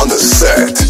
on the set.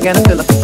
fill up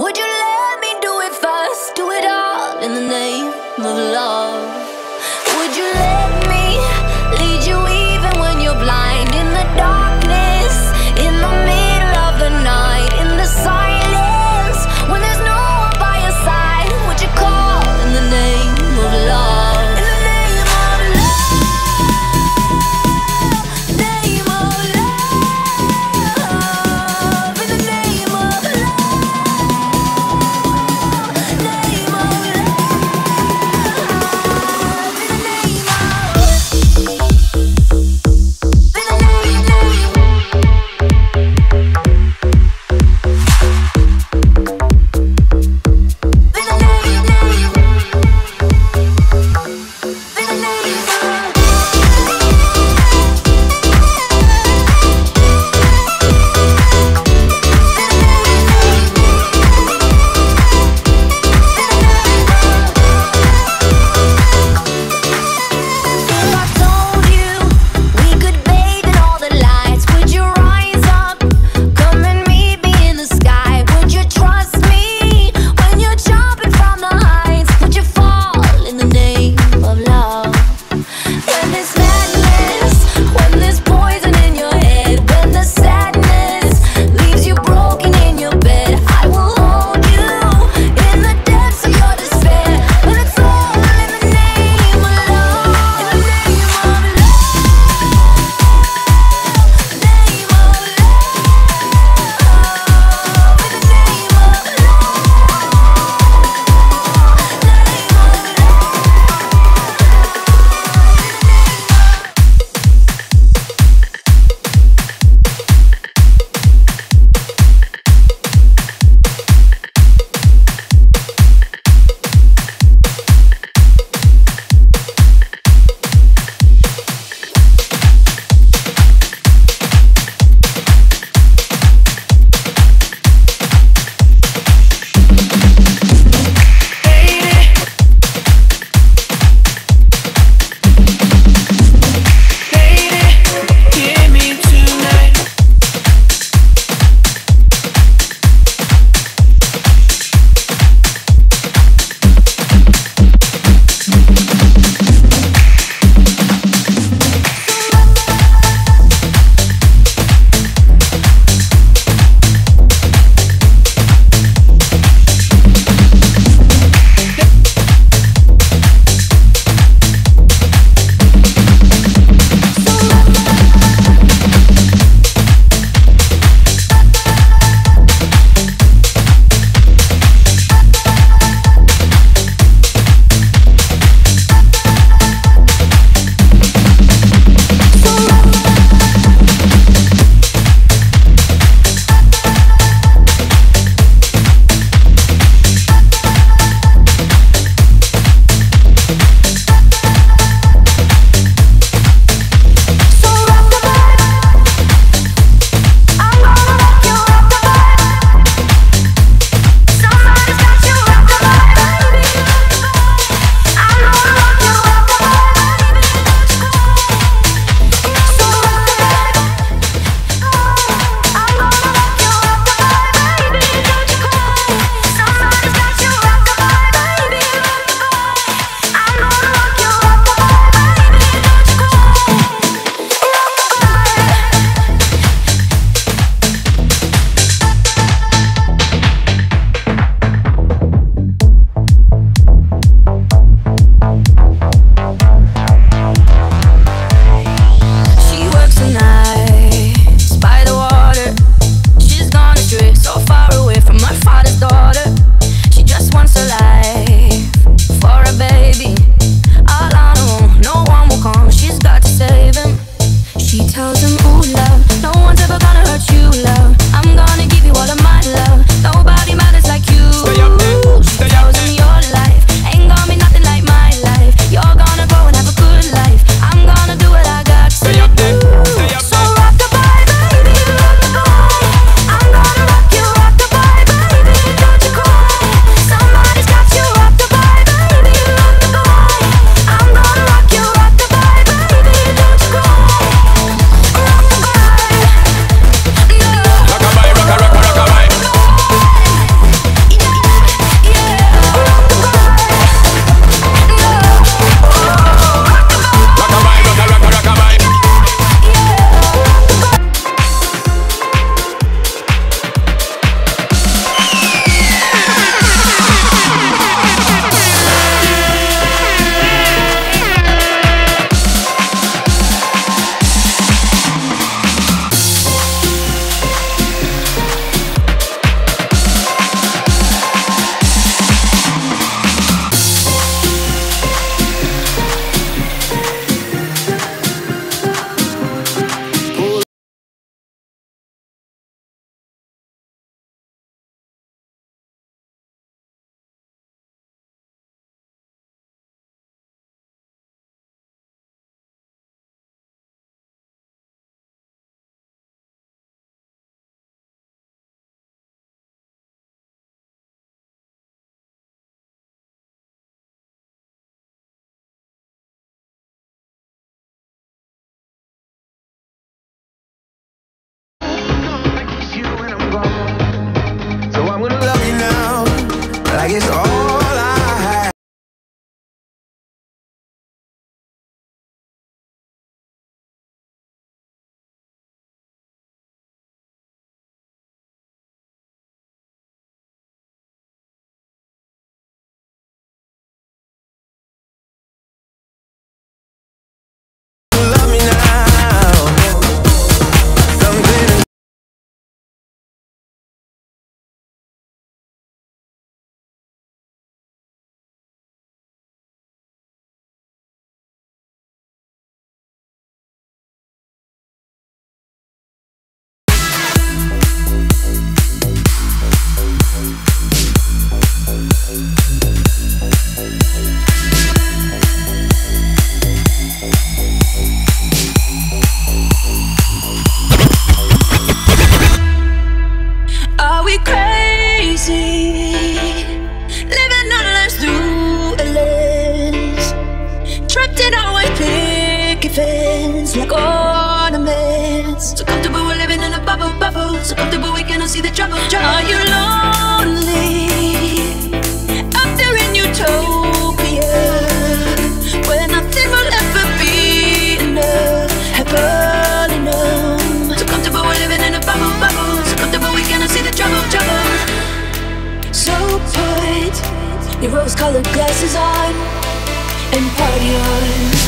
Would you let me do it first? Do it all in the name of love. like it's all all on.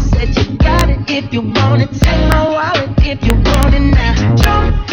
said you got it if you want it. Take my wallet if you want it now. Jump